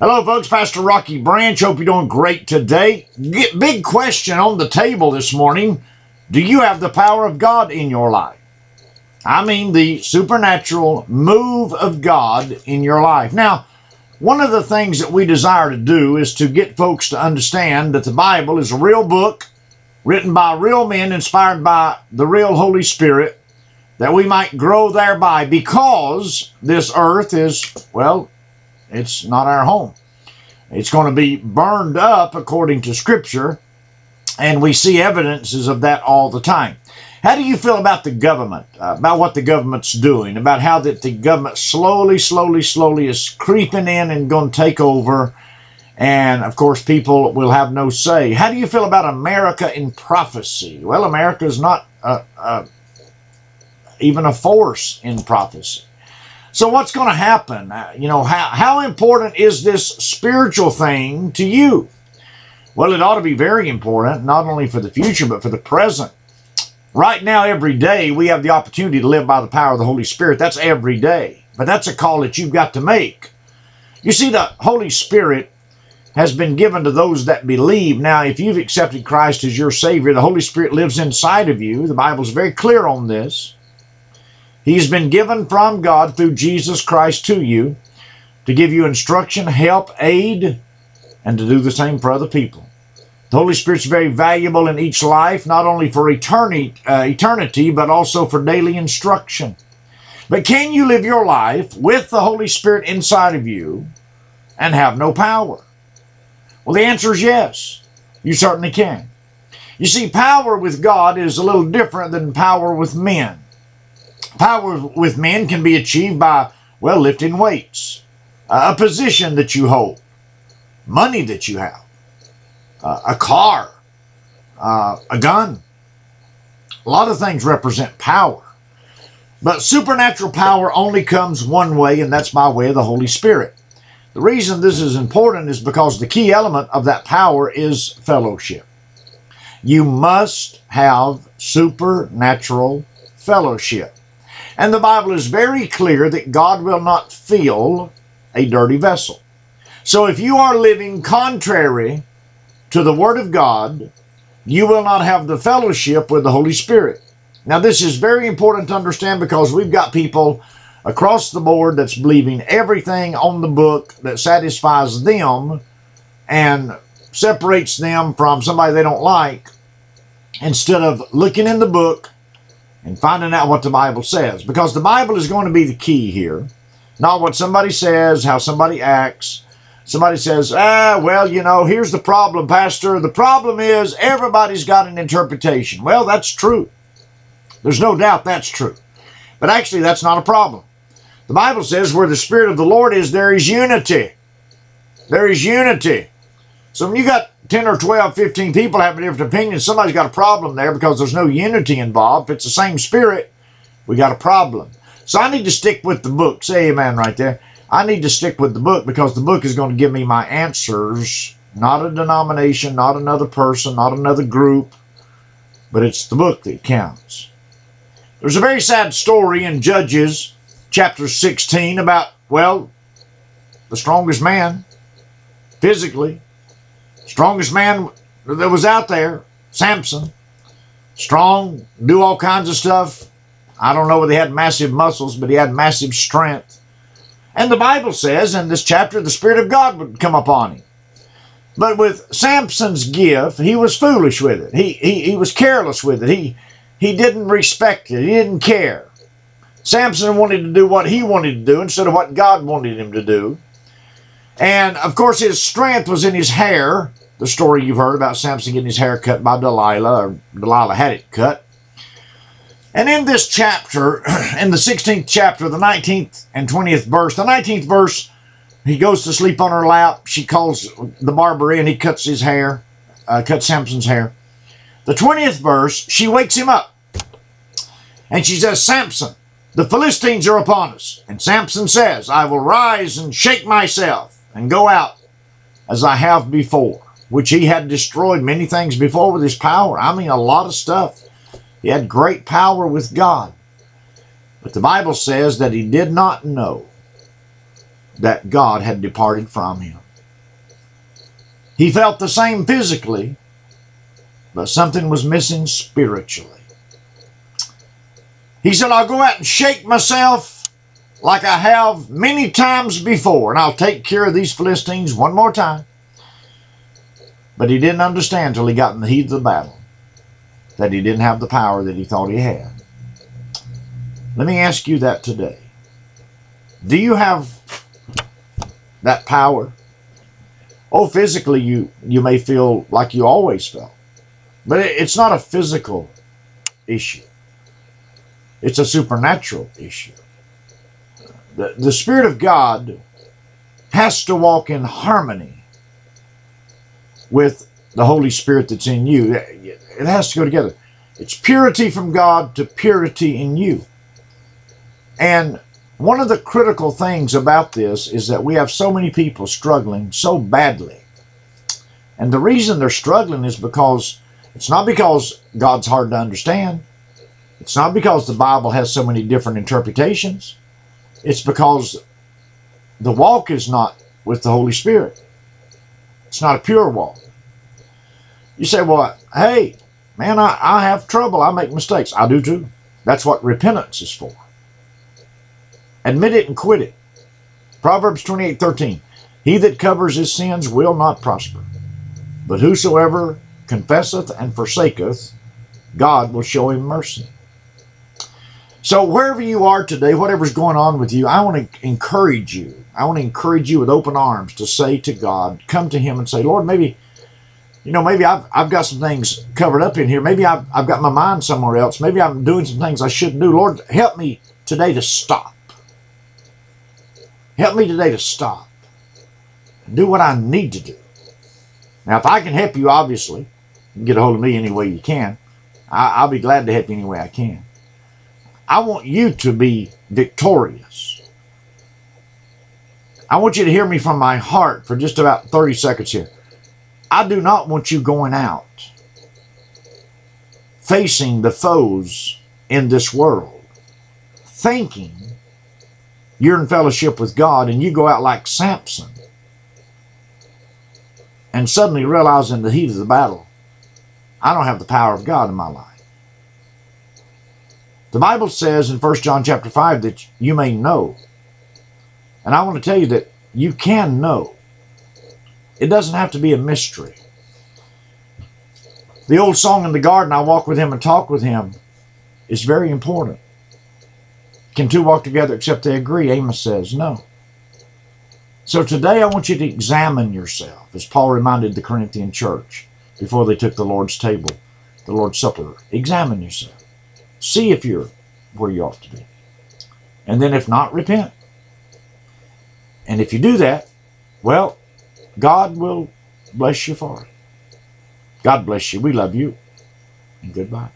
Hello, folks. Pastor Rocky Branch. Hope you're doing great today. Big question on the table this morning. Do you have the power of God in your life? I mean, the supernatural move of God in your life. Now, one of the things that we desire to do is to get folks to understand that the Bible is a real book written by real men, inspired by the real Holy Spirit, that we might grow thereby because this earth is, well, it's not our home. It's going to be burned up according to Scripture, and we see evidences of that all the time. How do you feel about the government, uh, about what the government's doing, about how that the government slowly, slowly, slowly is creeping in and going to take over? And of course, people will have no say. How do you feel about America in prophecy? Well, America is not even a force in prophecy. So, what's going to happen? Uh, you know, how, how important is this spiritual thing to you? Well, it ought to be very important, not only for the future, but for the present. Right now, every day, we have the opportunity to live by the power of the Holy Spirit. That's every day. But that's a call that you've got to make. You see, the Holy Spirit has been given to those that believe. Now, if you've accepted Christ as your Savior, the Holy Spirit lives inside of you. The Bible's very clear on this. He's been given from God through Jesus Christ to you to give you instruction, help, aid, and to do the same for other people. The Holy Spirit's very valuable in each life, not only for eternity, uh, eternity, but also for daily instruction. But can you live your life with the Holy Spirit inside of you and have no power? Well, the answer is yes. You certainly can. You see, power with God is a little different than power with men. Power with men can be achieved by, well, lifting weights, a position that you hold, money that you have, a car, a gun. A lot of things represent power. But supernatural power only comes one way, and that's by way of the Holy Spirit. The reason this is important is because the key element of that power is fellowship. You must have supernatural fellowship. And the Bible is very clear that God will not fill a dirty vessel. So if you are living contrary to the Word of God, you will not have the fellowship with the Holy Spirit. Now, this is very important to understand because we've got people across the board that's believing everything on the book that satisfies them and separates them from somebody they don't like instead of looking in the book and finding out what the Bible says. Because the Bible is going to be the key here, not what somebody says, how somebody acts. Somebody says, ah, well, you know, here's the problem, Pastor. The problem is everybody's got an interpretation. Well, that's true. There's no doubt that's true. But actually, that's not a problem. The Bible says where the Spirit of the Lord is, there is unity. There is unity. So when you got 10 or 12, 15 people having different opinions, somebody's got a problem there because there's no unity involved. If it's the same Spirit, we got a problem. So I need to stick with the book. Say amen right there. I need to stick with the book because the book is going to give me my answers, not a denomination, not another person, not another group, but it's the book that counts. There's a very sad story in Judges chapter 16 about, well, the strongest man, physically, strongest man that was out there, Samson. Strong, do all kinds of stuff. I don't know whether he had massive muscles, but he had massive strength. And the Bible says in this chapter, the Spirit of God would come upon him. But with Samson's gift, he was foolish with it. He, he, he was careless with it. He, he didn't respect it. He didn't care. Samson wanted to do what he wanted to do instead of what God wanted him to do. And of course, his strength was in his hair. The story you've heard about Samson getting his hair cut by Delilah, or Delilah had it cut. And in this chapter, in the 16th chapter, the 19th and 20th verse, the 19th verse, he goes to sleep on her lap. She calls the barber in. He cuts his hair, uh, cuts Samson's hair. The 20th verse, she wakes him up. And she says, Samson, the Philistines are upon us. And Samson says, I will rise and shake myself and go out as I have before, which he had destroyed many things before with his power. I mean, a lot of stuff. He had great power with God. But the Bible says that he did not know that God had departed from him. He felt the same physically, but something was missing spiritually. He said, I'll go out and shake myself like I have many times before, and I'll take care of these Philistines one more time. But he didn't understand till he got in the heat of the battle that he didn't have the power that he thought he had. Let me ask you that today. Do you have that power? Oh, physically, you, you may feel like you always felt. But it's not a physical issue. It's a supernatural issue. The, the Spirit of God has to walk in harmony with the Holy Spirit that's in you. It has to go together. It's purity from God to purity in you. And one of the critical things about this is that we have so many people struggling so badly. And the reason they're struggling is because it's not because God's hard to understand. It's not because the Bible has so many different interpretations. It's because the walk is not with the Holy Spirit. It's not a pure walk. You say, well, hey, man, I, I have trouble. I make mistakes. I do too. That's what repentance is for. Admit it and quit it. Proverbs 28, 13. He that covers his sins will not prosper. But whosoever confesseth and forsaketh, God will show him mercy. So wherever you are today, whatever's going on with you, I want to encourage you. I want to encourage you with open arms to say to God, come to him and say, Lord, maybe, you know, maybe I've, I've got some things covered up in here. Maybe I've, I've got my mind somewhere else. Maybe I'm doing some things I shouldn't do. Lord, help me today to stop. Help me today to stop and do what I need to do. Now, if I can help you, obviously, you can get a hold of me any way you can. I, will be glad to help you any way I can. I want you to be victorious. I want you to hear me from my heart for just about 30 seconds here. I do not want you going out facing the foes in this world, thinking you're in fellowship with God and you go out like Samson and suddenly realize in the heat of the battle, I don't have the power of God in my life. The Bible says in 1 John chapter 5 that you may know. And I want to tell you that you can know. It doesn't have to be a mystery. The old song in the garden, I walk with him and talk with him, is very important. Can two walk together except they agree? Amos says no. So today I want you to examine yourself, as Paul reminded the Corinthian church before they took the Lord's table, the Lord's Supper. Examine yourself. See if you're where you ought to be. And then if not, repent. And if you do that, well, God will bless you for it. God bless you. We love you. And goodbye.